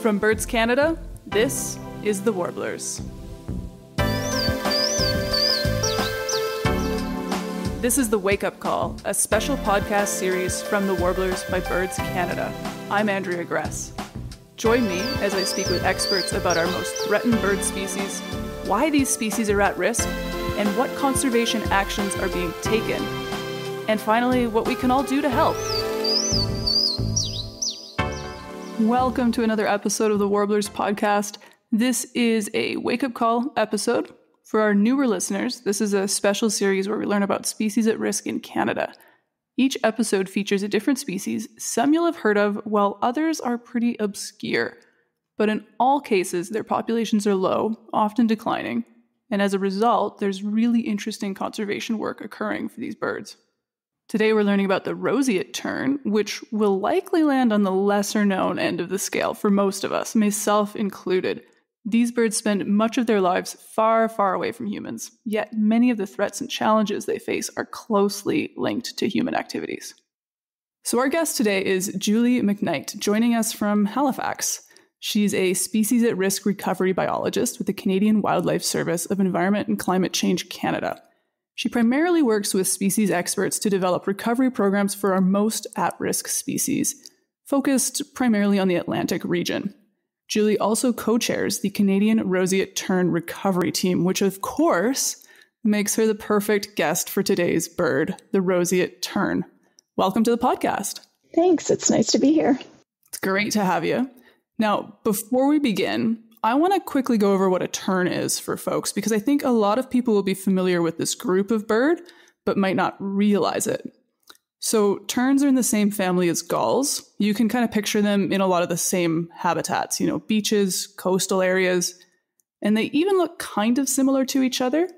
From Birds Canada, this is The Warblers. This is The Wake Up Call, a special podcast series from The Warblers by Birds Canada. I'm Andrea Gress. Join me as I speak with experts about our most threatened bird species, why these species are at risk, and what conservation actions are being taken. And finally, what we can all do to help. Welcome to another episode of the Warblers podcast. This is a wake up call episode. For our newer listeners, this is a special series where we learn about species at risk in Canada. Each episode features a different species, some you'll have heard of, while others are pretty obscure. But in all cases, their populations are low, often declining, and as a result, there's really interesting conservation work occurring for these birds. Today, we're learning about the roseate tern, which will likely land on the lesser known end of the scale for most of us, myself included. These birds spend much of their lives far, far away from humans, yet many of the threats and challenges they face are closely linked to human activities. So, our guest today is Julie McKnight, joining us from Halifax. She's a species at risk recovery biologist with the Canadian Wildlife Service of Environment and Climate Change Canada. She primarily works with species experts to develop recovery programs for our most at risk species, focused primarily on the Atlantic region. Julie also co chairs the Canadian Roseate Tern Recovery Team, which, of course, makes her the perfect guest for today's bird, the Roseate Tern. Welcome to the podcast. Thanks. It's nice to be here. It's great to have you. Now, before we begin, I want to quickly go over what a tern is for folks because I think a lot of people will be familiar with this group of bird, but might not realize it. So, terns are in the same family as gulls. You can kind of picture them in a lot of the same habitats, you know, beaches, coastal areas, and they even look kind of similar to each other.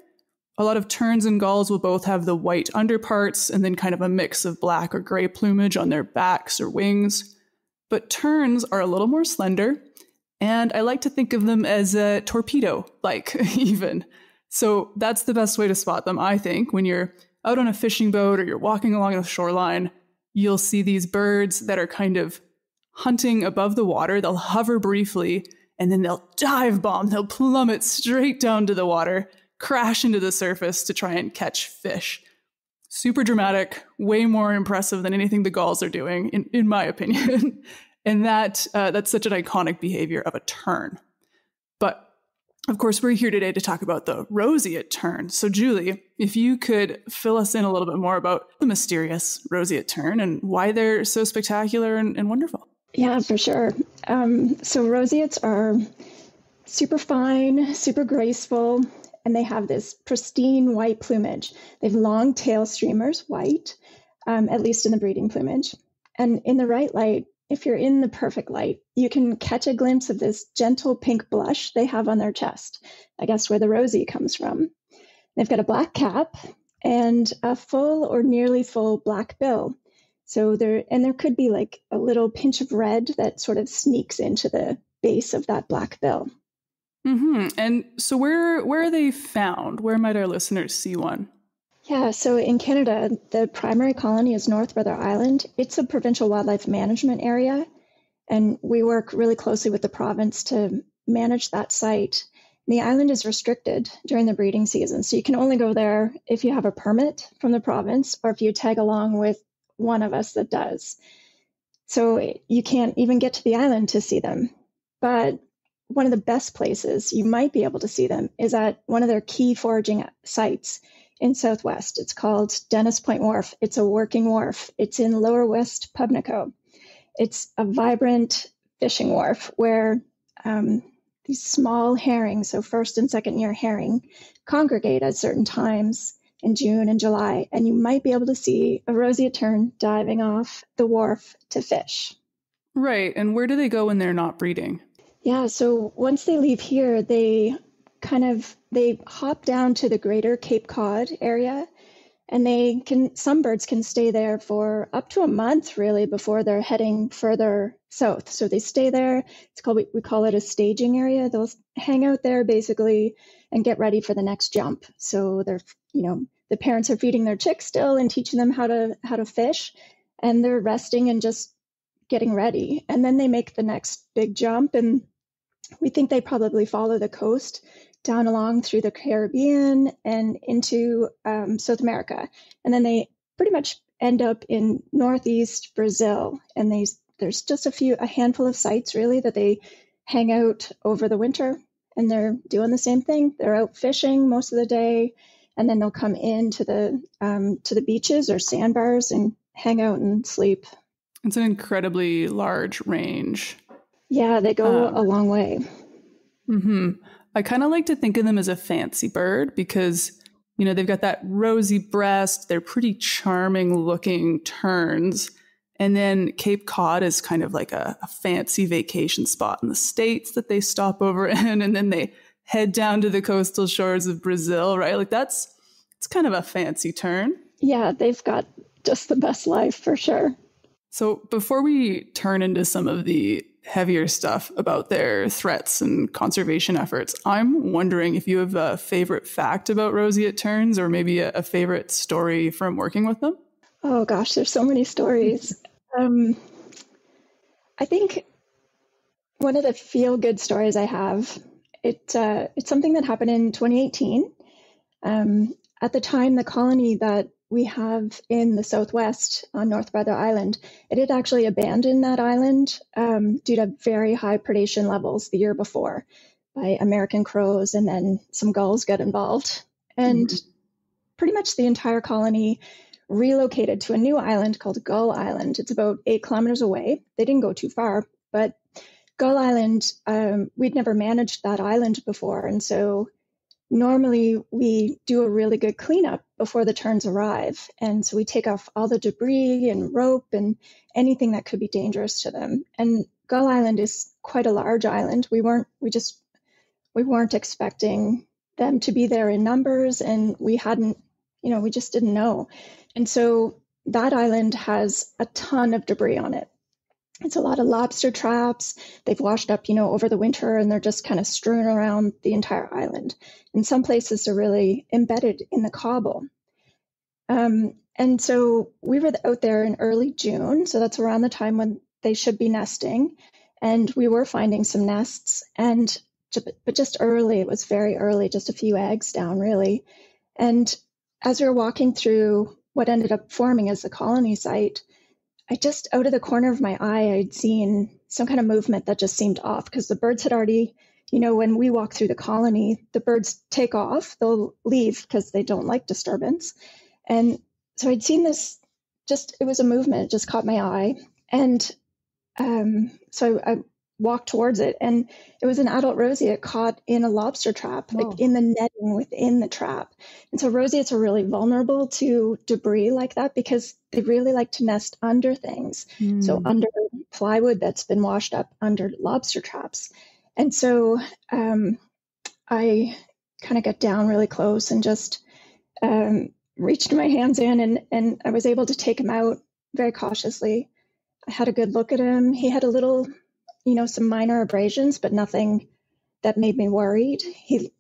A lot of terns and gulls will both have the white underparts and then kind of a mix of black or gray plumage on their backs or wings. But terns are a little more slender and I like to think of them as a torpedo like, even. So that's the best way to spot them, I think. When you're out on a fishing boat or you're walking along the shoreline, you'll see these birds that are kind of hunting above the water. They'll hover briefly and then they'll dive bomb. They'll plummet straight down to the water, crash into the surface to try and catch fish. Super dramatic, way more impressive than anything the gulls are doing, in, in my opinion. And that uh, that's such an iconic behavior of a tern. But of course, we're here today to talk about the roseate tern. So, Julie, if you could fill us in a little bit more about the mysterious roseate tern and why they're so spectacular and, and wonderful. Yeah, for sure. Um, so, roseates are super fine, super graceful, and they have this pristine white plumage. They have long tail streamers, white, um, at least in the breeding plumage. And in the right light, if you're in the perfect light, you can catch a glimpse of this gentle pink blush they have on their chest. I guess where the rosy comes from. They've got a black cap and a full or nearly full black bill. So there, and there could be like a little pinch of red that sort of sneaks into the base of that black bill. Mm-hmm. And so, where where are they found? Where might our listeners see one? Yeah, so in Canada, the primary colony is North Brother Island. It's a provincial wildlife management area, and we work really closely with the province to manage that site. The island is restricted during the breeding season, so you can only go there if you have a permit from the province or if you tag along with one of us that does. So you can't even get to the island to see them. But one of the best places you might be able to see them is at one of their key foraging sites in Southwest. It's called Dennis Point Wharf. It's a working wharf. It's in Lower West Pubnico. It's a vibrant fishing wharf where um, these small herring, so first and second year herring, congregate at certain times in June and July, and you might be able to see a roseate tern diving off the wharf to fish. Right. And where do they go when they're not breeding? Yeah. So once they leave here, they kind of they hop down to the greater Cape Cod area and they can some birds can stay there for up to a month really before they're heading further south so they stay there it's called we we call it a staging area they'll hang out there basically and get ready for the next jump so they're you know the parents are feeding their chicks still and teaching them how to how to fish and they're resting and just getting ready. And then they make the next big jump. And we think they probably follow the coast down along through the Caribbean and into um, South America. And then they pretty much end up in northeast Brazil. And they, there's just a few, a handful of sites really that they hang out over the winter. And they're doing the same thing. They're out fishing most of the day, and then they'll come into the um, to the beaches or sandbars and hang out and sleep. It's an incredibly large range. Yeah, they go um, a long way. Hmm. I kind of like to think of them as a fancy bird because you know they've got that rosy breast. They're pretty charming looking terns. And then Cape Cod is kind of like a, a, fancy vacation spot in the States that they stop over in. And then they head down to the coastal shores of Brazil, right? Like that's, it's kind of a fancy turn. Yeah, they've got just the best life for sure. So before we tern into some of the heavier stuff about their threats and conservation efforts, I'm wondering if you have a favorite fact about roseate terns or maybe a, a favorite story from working with them. Oh gosh, there's so many stories. Um, I think one of the feel good stories I have it uh, it's something that happened in 2018. Um, at the time, the colony that we have in the southwest on North Brother Island, it had actually abandoned that island um, due to very high predation levels the year before by American crows, and then some gulls got involved. And mm-hmm. pretty much the entire colony relocated to a new island called Gull Island. It's about eight kilometers away. They didn't go too far, but Gull Island, um, we'd never managed that island before. And so normally we do a really good cleanup before the terns arrive. And so we take off all the debris and rope and anything that could be dangerous to them. And Gull Island is quite a large island. We weren't, we just, we weren't expecting them to be there in numbers and we hadn't, you know, we just didn't know. And so that island has a ton of debris on it. It's a lot of lobster traps. They've washed up, you know, over the winter and they're just kind of strewn around the entire island. In some places, they're really embedded in the cobble. Um, and so we were out there in early June. So that's around the time when they should be nesting. And we were finding some nests. And but just early, it was very early, just a few eggs down, really. And as we were walking through what ended up forming as the colony site, I just out of the corner of my eye, I'd seen some kind of movement that just seemed off because the birds had already, you know, when we walk through the colony, the birds take off, they'll leave because they don't like disturbance. And so I'd seen this just, it was a movement, it just caught my eye. And um, so I, I walked towards it and it was an adult roseate caught in a lobster trap like oh. in the netting within the trap and so roseates are really vulnerable to debris like that because they really like to nest under things mm. so hmm. under plywood that's been washed up under lobster traps and so um, i kind of got down really close and just um, reached my hands in and, and i was able to take him out very cautiously I had a good look at him. He had a little you know, some minor abrasions, but nothing that made me worried. He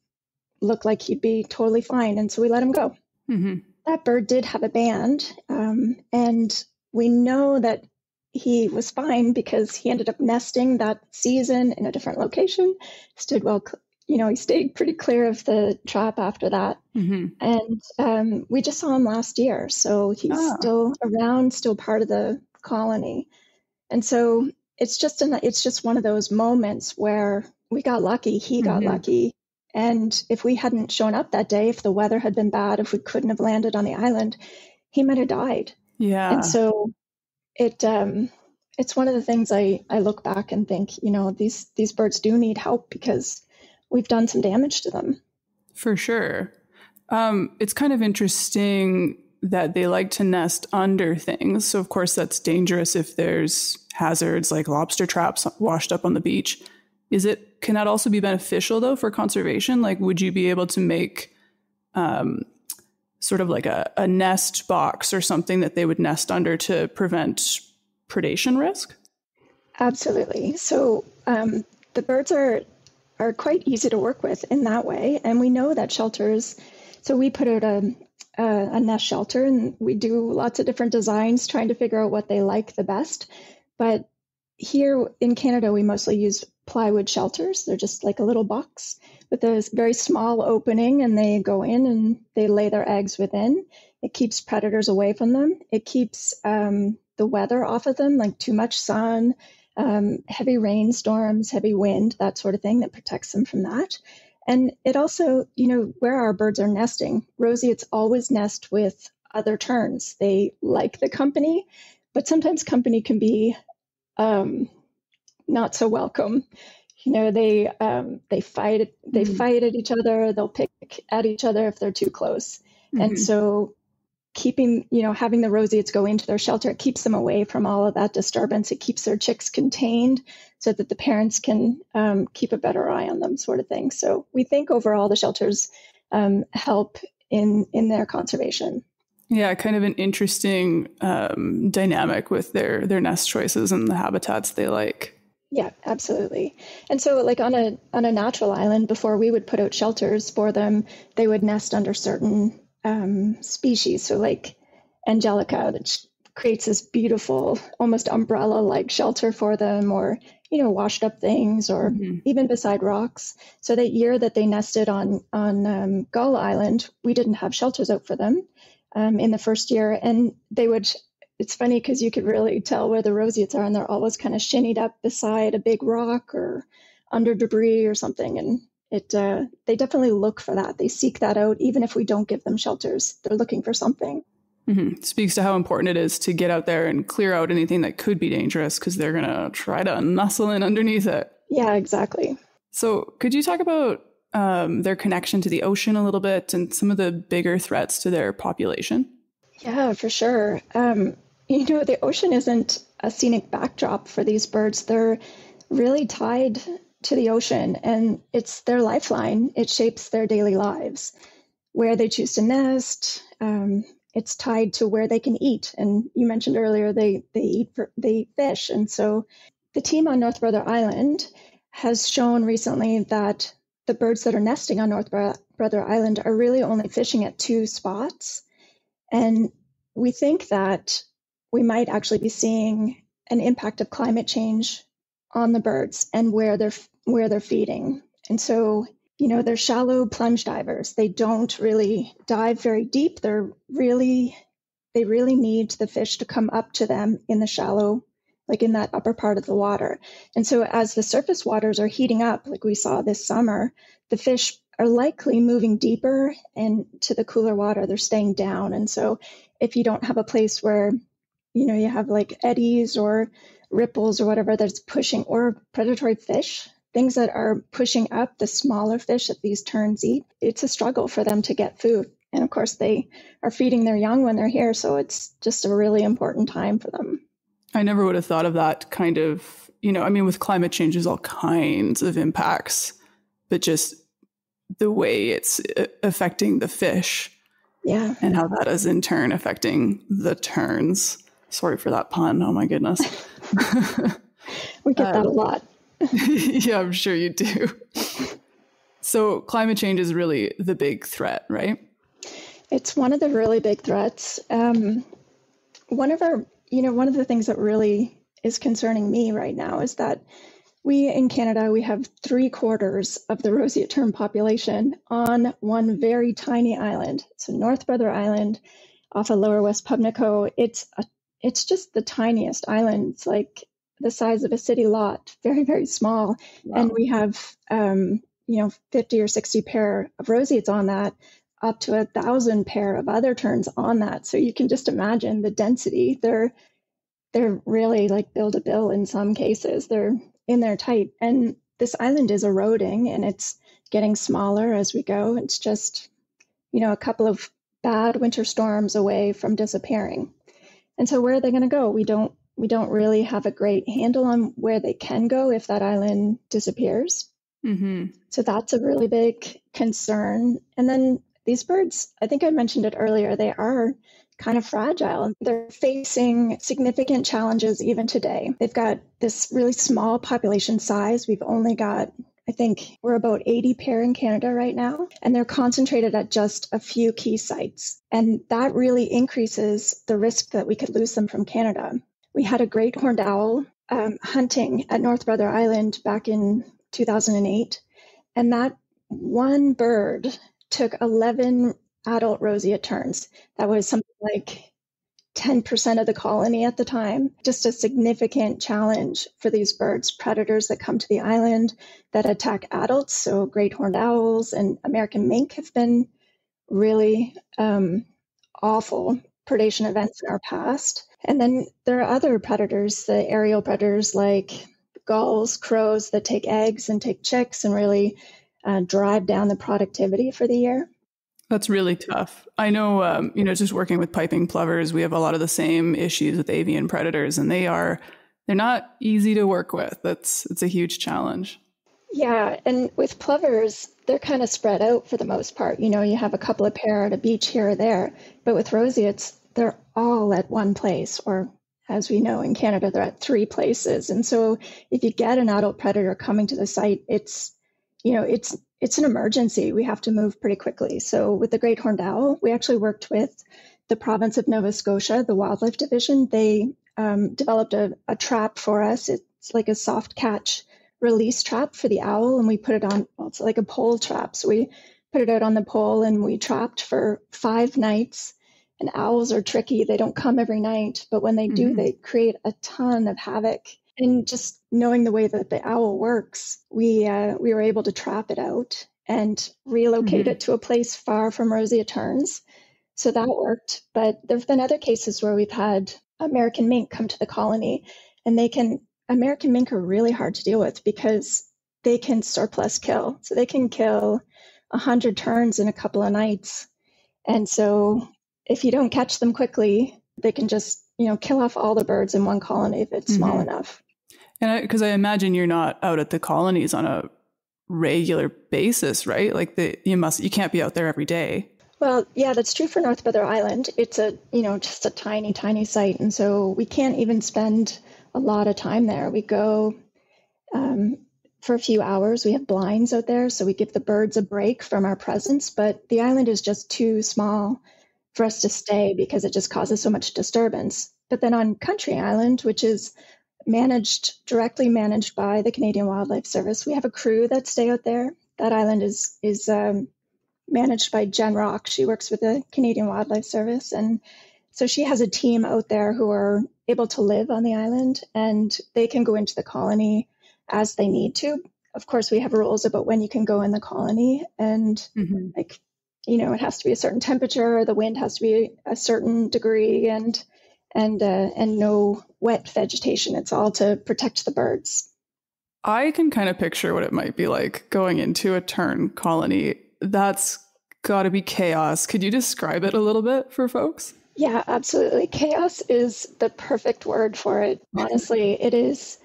looked like he'd be totally fine. And so we let him go. Mm-hmm. That bird did have a band. Um, and we know that he was fine because he ended up nesting that season in a different location, stood well, you know, he stayed pretty clear of the trap after that. Mm-hmm. And um, we just saw him last year. So he's oh. still around, still part of the colony. And so it's just an, it's just one of those moments where we got lucky. He got mm-hmm. lucky. And if we hadn't shown up that day, if the weather had been bad, if we couldn't have landed on the island, he might have died. Yeah. And so it um it's one of the things I, I look back and think, you know, these these birds do need help because we've done some damage to them. For sure. Um, it's kind of interesting that they like to nest under things. So, of course, that's dangerous if there's hazards like lobster traps washed up on the beach. Is it can that also be beneficial though for conservation? Like, would you be able to make um, sort of like a, a nest box or something that they would nest under to prevent predation risk? Absolutely. So um, the birds are are quite easy to work with in that way, and we know that shelters. So we put out a uh, a nest shelter and we do lots of different designs trying to figure out what they like the best. But here in Canada, we mostly use plywood shelters. They're just like a little box with a very small opening, and they go in and they lay their eggs within. It keeps predators away from them. It keeps um, the weather off of them, like too much sun, um, heavy rainstorms, heavy wind, that sort of thing that protects them from that. And it also, you know, where our birds are nesting, roseates always nest with other terns. They like the company, but sometimes company can be um, not so welcome. You know, they um, they fight they mm-hmm. fight at each other. They'll pick at each other if they're too close. Mm-hmm. And so, keeping you know having the roseates go into their shelter it keeps them away from all of that disturbance. It keeps their chicks contained so that the parents can um, keep a better eye on them, sort of thing. So we think overall the shelters um, help in in their conservation. Yeah, kind of an interesting um, dynamic with their their nest choices and the habitats they like. Yeah, absolutely. And so, like on a on a natural island, before we would put out shelters for them, they would nest under certain um, species. So, like angelica, that creates this beautiful, almost umbrella like shelter for them, or you know, washed up things, or mm-hmm. even beside rocks. So that year that they nested on on um, Gull Island, we didn't have shelters out for them um, in the first year. And they would, it's funny because you could really tell where the roseates are, and they're always kind of shinnied up beside a big rock or under debris or something. And it, uh, they definitely look for that. They seek that out, even if we don't give them shelters. They're looking for something. Mm-hmm. Speaks to how important it is to get out there and clear out anything that could be dangerous because they're going to try to nestle in underneath it. Yeah, exactly. So, could you talk about um, their connection to the ocean a little bit and some of the bigger threats to their population? Yeah, for sure. Um, you know, the ocean isn't a scenic backdrop for these birds. They're really tied to the ocean and it's their lifeline. It shapes their daily lives. Where they choose to nest, um, it's tied to where they can eat. And you mentioned earlier they, they eat they eat fish. And so the team on North Brother Island has shown recently that the birds that are nesting on North Brother Island are really only fishing at two spots. And we think that we might actually be seeing an impact of climate change on the birds and where they're where they're feeding. And so, you know, they're shallow plunge divers. They don't really dive very deep. They're really they really need the fish to come up to them in the shallow like in that upper part of the water. And so as the surface waters are heating up, like we saw this summer, the fish are likely moving deeper into the cooler water. They're staying down. And so if you don't have a place where, you know, you have like eddies or ripples or whatever that's pushing, or predatory fish, things that are pushing up the smaller fish that these terns eat, it's a struggle for them to get food. And of course, they are feeding their young when they're here. So it's just a really important time for them. I never would have thought of that kind of, you know, I mean, with climate change, there's all kinds of impacts, but just the way it's uh, affecting the fish. Yeah. And how that is in turn affecting the terns. Sorry for that pun. Oh my goodness. we get that a um, lot. yeah, I'm sure you do. So, climate change is really the big threat, right? It's one of the really big threats. Um, one of our you know, one of the things that really is concerning me right now is that we in Canada, we have three quarters of the roseate tern population on one very tiny island. So North Brother Island off of Lower West Pubnico. It's a, it's just the tiniest island. It's like the size of a city lot, very, very small. Wow. And we have, um, you know, 50 or 60 pair of roseates on that up to a thousand pair of other terns on that. So you can just imagine the density. They're they're really like bill to bill in some cases. They're in there tight. And this island is eroding and it's getting smaller as we go. It's just, you know, a couple of bad winter storms away from disappearing. And so where are they going to go? We don't we don't really have a great handle on where they can go if that island disappears. Mm-hmm. So that's a really big concern. And then these birds, I think I mentioned it earlier, they are kind of fragile. They're facing significant challenges even today. They've got this really small population size. We've only got I think we're about 80 pair in Canada right now, and they're concentrated at just a few key sites. And that really increases the risk that we could lose them from Canada. we had a great horned owl um, hunting at North Brother Island back in 2008. And that one bird took 11 adult roseate terns. That was something like 10% of the colony at the time. Just a significant challenge for these birds, predators that come to the island that attack adults. So, great horned owls and American mink have been really um, awful predation events in our past. And then there are other predators, the aerial predators like gulls, crows that take eggs and take chicks and really uh, drive down the productivity for the year. That's really tough. I know, um, you know, just working with piping plovers, we have a lot of the same issues with avian predators, and they are they're not easy to work with. That's it's a huge challenge. Yeah, and with plovers, they're kind of spread out for the most part. You know, you have a couple of pair at a beach here or there, but with roseates, they're all at one place, or as we know in Canada, they're at three places. And so, if you get an adult predator coming to the site, it's you know, it's it's an emergency. We have to move pretty quickly. So with the great horned owl, we actually worked with the province of Nova Scotia, the wildlife division. They um, developed a, a, trap for us. It's like a soft catch release trap for the owl, and we put it on. Well, it's like a pole trap. So we put it out on the pole, and we trapped for five nights. And owls are tricky; they don't come every night, but when they do, mm-hmm. they create a ton of havoc and just knowing the way that the owl works, we uh, we were able to trap it out and relocate mm-hmm. it to a place far from roseate terns. So that worked. But there have been other cases where we've had American mink come to the colony, and they can American mink are really hard to deal with because they can surplus kill. So they can kill a hundred terns in a couple of nights. And so if you don't catch them quickly, they can just you know kill off all the birds in one colony if it's mm-hmm. small enough. And because I, I, imagine you're not out at the colonies on a regular basis, right? Like the you must you can't be out there every day. Well, yeah, that's true for North Brother Island. It's a you know just a tiny, tiny site, and so we can't even spend a lot of time there. We go um, for a few hours. We have blinds out there, so we give the birds a break from our presence. But the island is just too small for us to stay because it just causes so much disturbance. But then on Country Island, which is managed directly managed by the Canadian Wildlife Service. We have a crew that stay out there. That island is is um, managed by Jen Rock. She works with the Canadian Wildlife Service, and so she has a team out there who are able to live on the island, and they can go into the colony as they need to. Of course, we have rules about when you can go in the colony, and mm-hmm. like you know, it has to be a certain temperature, the wind has to be a certain degree, and and uh, and no wet vegetation. It's all to protect the birds. I can kind of picture what it might be like going into a tern colony. That's got to be chaos. Could you describe it a little bit for folks? Yeah, absolutely. Chaos is the perfect word for it. Honestly, it is.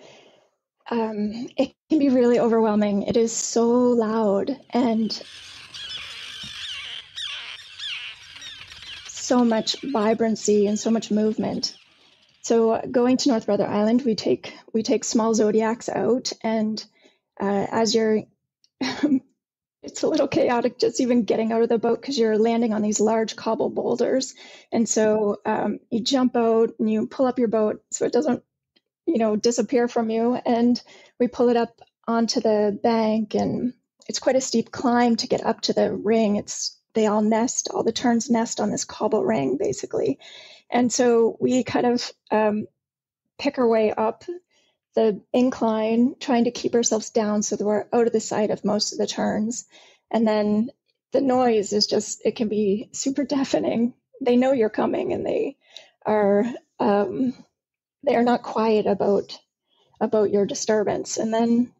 Um, it can be really overwhelming. It is so loud and so much vibrancy and so much movement. So going to North Brother Island, we take we take small zodiacs out, and uh, as you're, it's a little chaotic just even getting out of the boat because you're landing on these large cobble boulders, and so um, you jump out and you pull up your boat so it doesn't, you know, disappear from you, and we pull it up onto the bank, and it's quite a steep climb to get up to the ring. It's they all nest, all the terns nest on this cobble ring, basically. And so we kind of um, pick our way up the incline, trying to keep ourselves down so that we're out of the sight of most of the terns. And then the noise is just, it can be super deafening. They know you're coming and they are, um, they are not quiet about about your disturbance. And then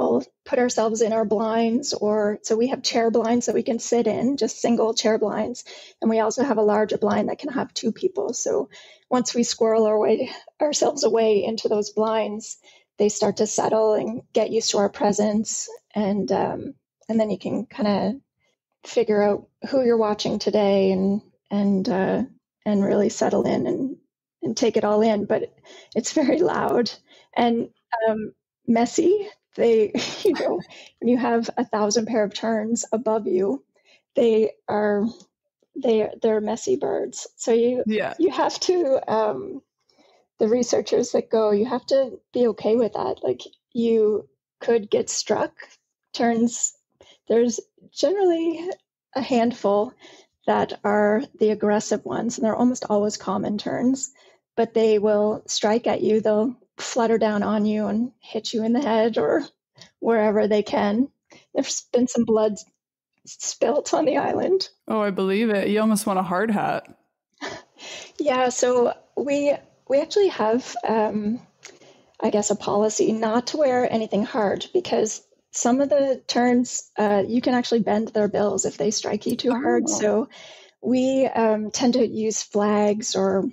we'll put ourselves in our blinds or so we have chair blinds that we can sit in just single chair blinds. And we also have a larger blind that can have two people. So once we squirrel our way ourselves away into those blinds they start to settle and get used to our presence. And um, and then you can kind of figure out who you're watching today and and uh, and really settle in and and take it all in. But it's very loud and um, messy they, you know, when you have a thousand pair of terns above you, they are they they're messy birds. So you yeah. you have to um, the researchers that go, you have to be okay with that. Like you could get struck. Terns, there's generally a handful that are the aggressive ones, and they're almost always common terns, but they will strike at you. They'll flutter down on you and hit you in the head or wherever they can. There's been some blood spilt on the island. Oh, I believe it. You almost want a hard hat. yeah, so we we actually have um, I guess a policy not to wear anything hard because some of the terns uh, you can actually bend their bills if they strike you too oh. hard. So we um, tend to use flags or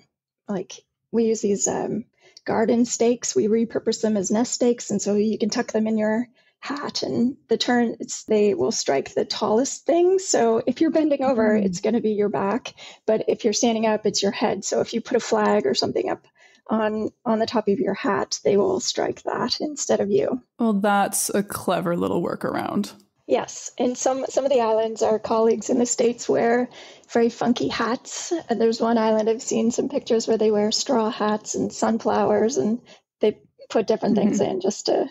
like we use these um, garden stakes. We repurpose them as nest stakes, and so you can tuck them in your hat and the tern it's they will strike the tallest thing so if you're bending over mm. it's going to be your back but if you're standing up it's your head so if you put a flag or something up on on the top of your hat, they will strike that instead of you. Well, that's a clever little workaround. Yes, and some some of the islands, our colleagues in the states wear very funky hats. And there's one island I've seen some pictures where they wear straw hats and sunflowers, and they put different mm-hmm. things in just to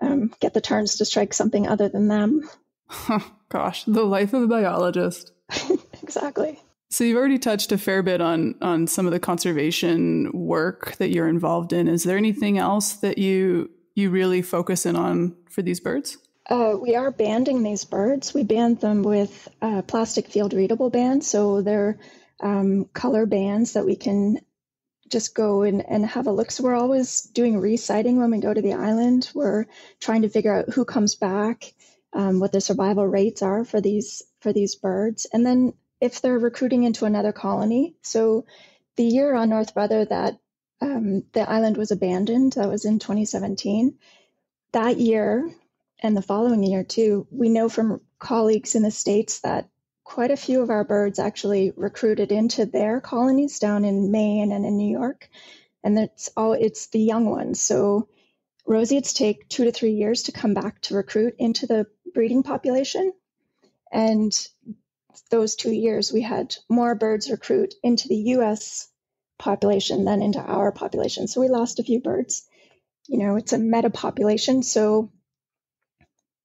um, get the terns to strike something other than them. Gosh, the life of a biologist. exactly. So you've already touched a fair bit on on some of the conservation work that you're involved in. Is there anything else that you you really focus in on for these birds? Uh, we are banding these birds. We band them with uh, plastic field readable bands, so they're um, color bands that we can just go and, and have a look. So we're always doing resighting when we go to the island. We're trying to figure out who comes back, um, what the survival rates are for these for these birds, and then if they're recruiting into another colony. So the year on North Brother that um, the island was abandoned, that was in 2017. That year and the following year too, we know from colleagues in the States that quite a few of our birds actually recruited into their colonies down in Maine and in New York. And it's all it's the young ones. So roseates take two to three years to come back to recruit into the breeding population. And those two years, we had more birds recruit into the US population than into our population. So we lost a few birds. You know, it's a meta population. So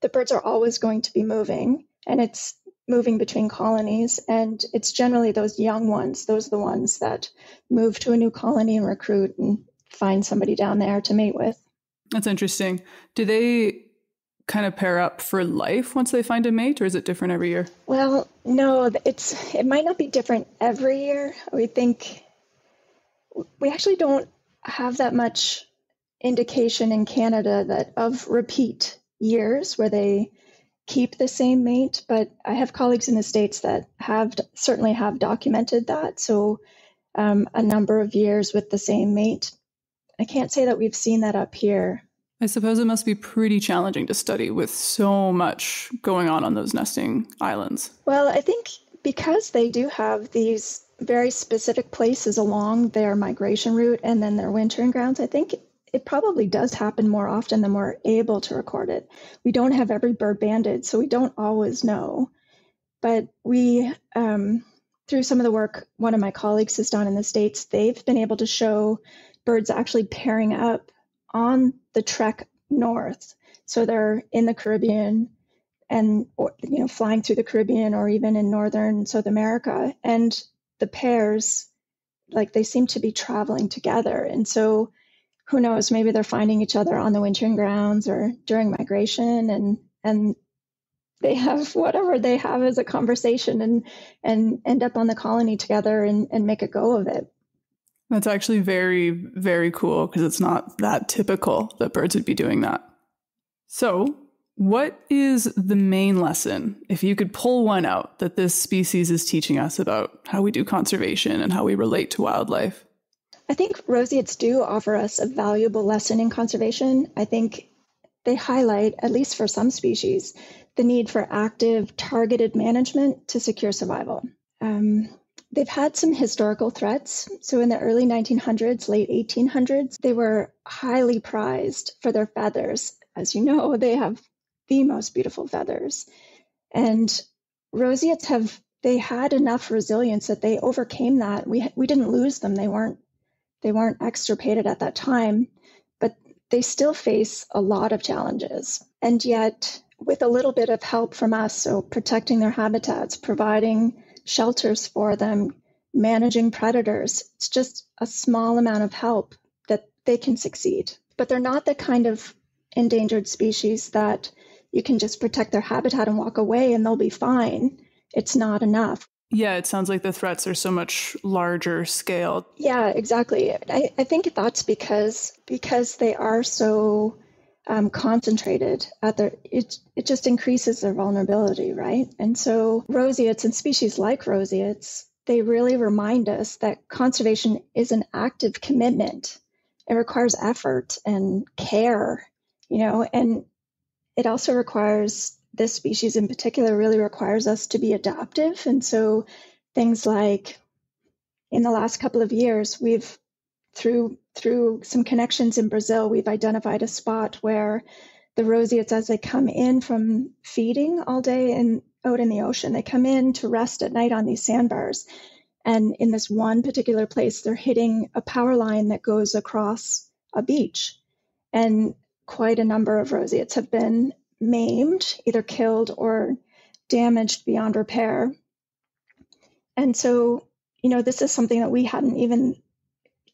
the birds are always going to be moving and it's moving between colonies. And it's generally those young ones, those are the ones that move to a new colony and recruit and find somebody down there to mate with. That's interesting. Do they kind of pair up for life once they find a mate, or is it different every year? Well, no, it's it might not be different every year. We think we actually don't have that much indication in Canada that of repeat years where they keep the same mate, but I have colleagues in the states that have certainly have documented that. So um, a number of years with the same mate. I can't say that we've seen that up here. I suppose it must be pretty challenging to study with so much going on on those nesting islands. Well, I think because they do have these very specific places along their migration route and then their wintering grounds, I think it probably does happen more often than we're able to record it. We don't have every bird banded, so we don't always know. But we, um, through some of the work one of my colleagues has done in the States, they've been able to show birds actually pairing up on the trek north. So they're in the Caribbean and or, you know flying through the Caribbean or even in northern South America and the pairs like they seem to be traveling together and so who knows maybe they're finding each other on the wintering grounds or during migration and and they have whatever they have as a conversation and and end up on the colony together and, and make a go of it that's actually very, very cool because it's not that typical that birds would be doing that. So, what is the main lesson, if you could pull one out, that this species is teaching us about how we do conservation and how we relate to wildlife? I think roseates do offer us a valuable lesson in conservation. I think they highlight, at least for some species, the need for active, targeted management to secure survival. Um, They've had some historical threats. So in the early 1900s, late 1800s, they were highly prized for their feathers. As you know, they have the most beautiful feathers. And roseates have they had enough resilience that they overcame that. We we didn't lose them. They weren't They weren't extirpated at that time, but they still face a lot of challenges. And yet, with a little bit of help from us, so protecting their habitats, providing shelters for them, managing predators, it's just a small amount of help that they can succeed. But they're not the kind of endangered species that you can just protect their habitat and walk away and they'll be fine. It's not enough. Yeah, it sounds like the threats are so much larger scale. Yeah, exactly. I, I think that's because because they are so um, concentrated at their it it just increases their vulnerability, right? And so roseates and species like roseates, they really remind us that conservation is an active commitment. It requires effort and care, you know, and it also requires this species in particular really requires us to be adaptive. And so things like in the last couple of years, we've through through some connections in Brazil, we've identified a spot where the roseates, as they come in from feeding all day and out in the ocean, they come in to rest at night on these sandbars. And in this one particular place, they're hitting a power line that goes across a beach. And quite a number of roseates have been maimed, either killed or damaged beyond repair. And so, you know, this is something that we hadn't even,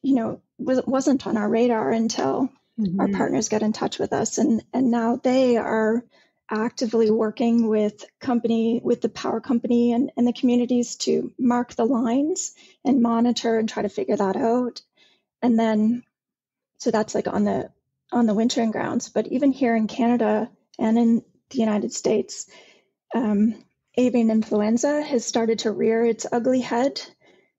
you know, wasn't on our radar until mm-hmm. our partners got in touch with us, and and now they are actively working with company with the power company and, and the communities to mark the lines and monitor and try to figure that out and then so that's like on the on the wintering grounds but even here in canada and in the United States, um, avian influenza has started to rear its ugly head.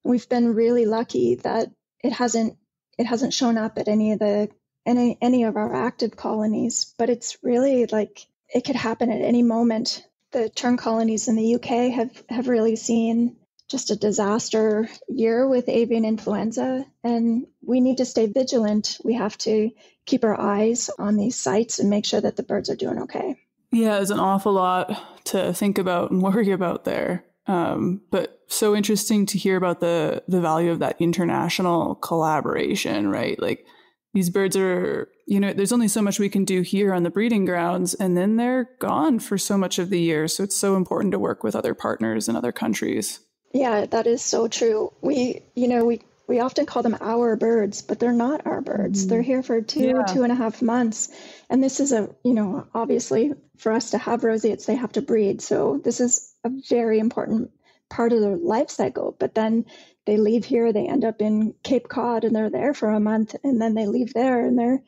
We've been really lucky that it hasn't it hasn't shown up at any of the any any of our active colonies, but it's really like it could happen at any moment. The tern colonies in the UK have have really seen just a disaster year with avian influenza, and we need to stay vigilant. We have to keep our eyes on these sites and make sure that the birds are doing okay. Yeah, it's an awful lot to think about and worry about there. Um, but so interesting to hear about the the value of that international collaboration, right? Like these birds are, you know, there's only so much we can do here on the breeding grounds, and then they're gone for so much of the year. So it's so important to work with other partners in other countries. Yeah, that is so true. We, you know, we we often call them our birds, but they're not our birds. Mm-hmm. They're here for two, yeah. two and a half months. And this is a, you know, obviously for us to have roseates, they have to breed. So this is a very important part of their life cycle. But then they leave here, they end up in Cape Cod and they're there for a month and then they leave there and they're,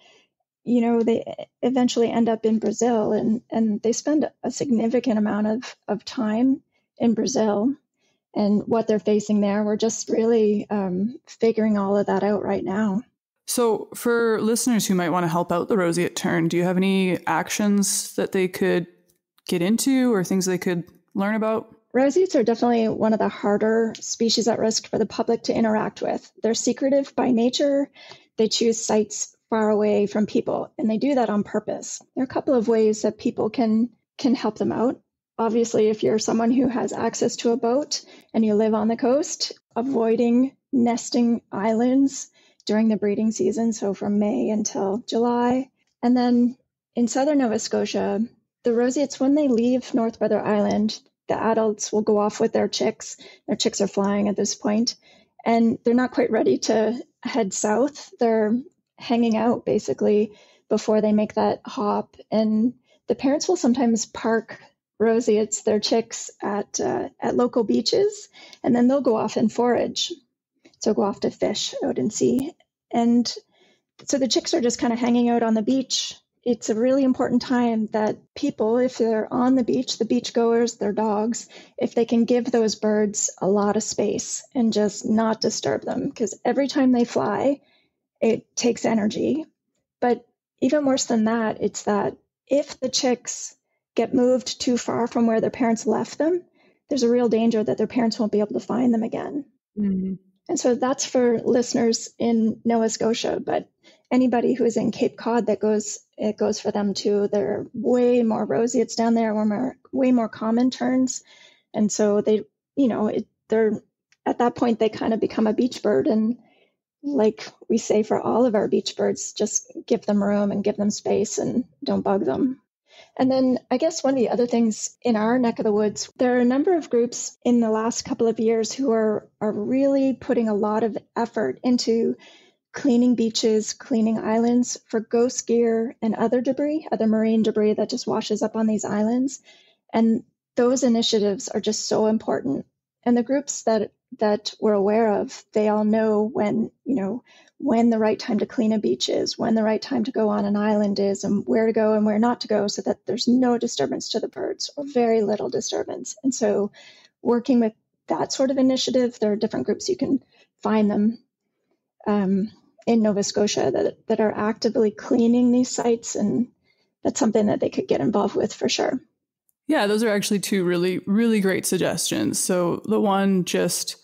you know, they eventually end up in Brazil and, and they spend a significant amount of, of time in Brazil and what they're facing there. We're just really um, figuring all of that out right now. So, for listeners who might want to help out the roseate tern, do you have any actions that they could get into or things they could learn about? Roseates are definitely one of the harder species at risk for the public to interact with. They're secretive by nature. They choose sites far away from people, and they do that on purpose. There are a couple of ways that people can can help them out obviously, if you're someone who has access to a boat and you live on the coast, avoiding nesting islands during the breeding season, so from May until July. And then in southern Nova Scotia, the roseates, when they leave North Brother Island, the adults will go off with their chicks. Their chicks are flying at this point, and they're not quite ready to head south. They're hanging out basically before they make that hop. And the parents will sometimes park roseates their chicks at uh, at local beaches, and then they'll go off and forage. So go off to fish out in sea, and so the chicks are just kind of hanging out on the beach. It's a really important time that people, if they're on the beach, the beachgoers, their dogs, if they can give those birds a lot of space and just not disturb them, because every time they fly, it takes energy. But even worse than that, it's that if the chicks get moved too far from where their parents left them, there's a real danger that their parents won't be able to find them again. Mm-hmm. And so that's for listeners in Nova Scotia, but anybody who is in Cape Cod, that goes it goes for them too. They're way more rosy. It's down there, way more, way more common terns. and so they, you know, it, they're at that point they kind of become a beach bird, and like we say for all of our beach birds, just give them room and give them space and don't bug them. And then I guess one of the other things in our neck of the woods, there are a number of groups in the last couple of years who are are really putting a lot of effort into cleaning beaches, cleaning islands for ghost gear and other debris, other marine debris that just washes up on these islands. And those initiatives are just so important. And the groups that that we're aware of, they all know when, you know, when the right time to clean a beach is, when the right time to go on an island is, and where to go and where not to go so that there's no disturbance to the birds or very little disturbance. And so, working with that sort of initiative, there are different groups you can find them um, in Nova Scotia that, that are actively cleaning these sites. And that's something that they could get involved with for sure. Yeah, those are actually two really, really great suggestions. So the one just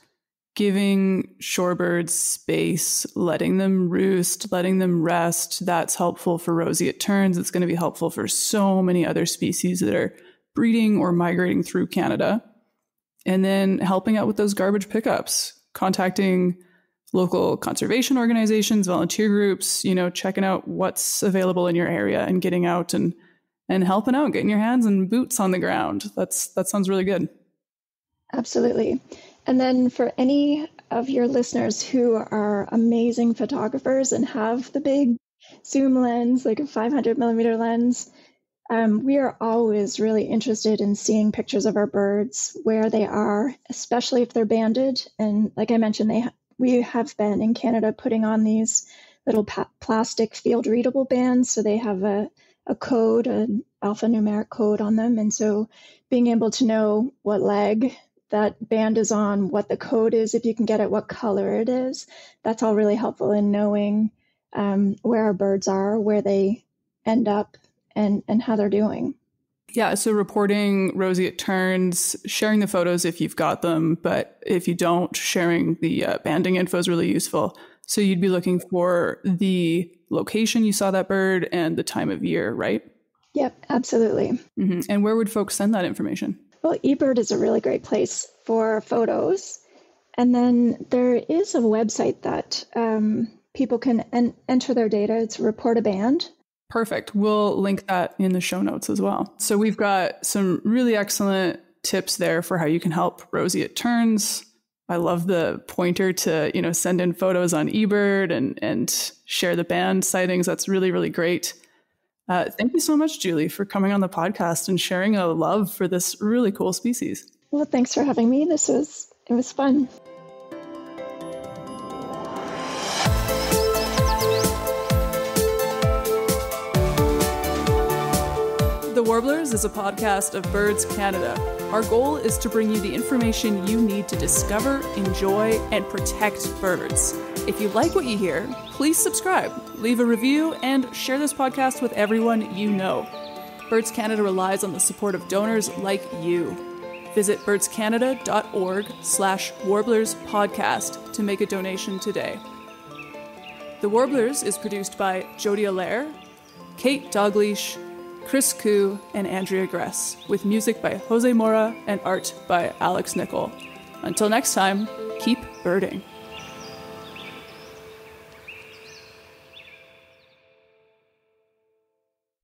giving shorebirds space, letting them roost, letting them rest, that's helpful for roseate terns. It's going to be helpful for so many other species that are breeding or migrating through Canada. And then helping out with those garbage pickups, contacting local conservation organizations, volunteer groups, you know, checking out what's available in your area and getting out and and helping out, getting your hands and boots on the ground. That's that sounds really good. Absolutely. And then for any of your listeners who are amazing photographers and have the big zoom lens, like a 500 millimeter lens, um, we are always really interested in seeing pictures of our birds where they are, especially if they're banded. And like I mentioned, they we have been in Canada putting on these little pa- plastic field readable bands, so they have a a code, an alphanumeric code on them. And so being able to know what leg that band is on, what the code is, if you can get it, what color it is, that's all really helpful in knowing um, where our birds are, where they end up, and, and how they're doing. Yeah, so reporting roseate terns, sharing the photos if you've got them, but if you don't, sharing the uh, banding info is really useful. So you'd be looking for the location you saw that bird and the time of year, right? Yep, absolutely. Mm-hmm. And where would folks send that information? Well, eBird is a really great place for photos. And then there is a website that um, people can en- enter their data. It's Report a Band. Perfect. We'll link that in the show notes as well. So we've got some really excellent tips there for how you can help roseate terns I love the pointer to, you know, send in photos on eBird and and share the band sightings. That's really, really great. Uh, thank you so much, Julie, for coming on the podcast and sharing a love for this really cool species. Well, thanks for having me. This was it was fun. Warblers is a podcast of Birds Canada. Our goal is to bring you the information you need to discover, enjoy, and protect birds. If you like what you hear, please subscribe, leave a review, and share this podcast with everyone you know. Birds Canada relies on the support of donors like you. Visit birdscanada.org slash warblers podcast to make a donation today. The Warblers is produced by Jody Allaire, Kate Dalgleish, Chris Koo, and Andrea Gress, with music by Jose Mora and art by Alex Nickel. Until next time, keep birding.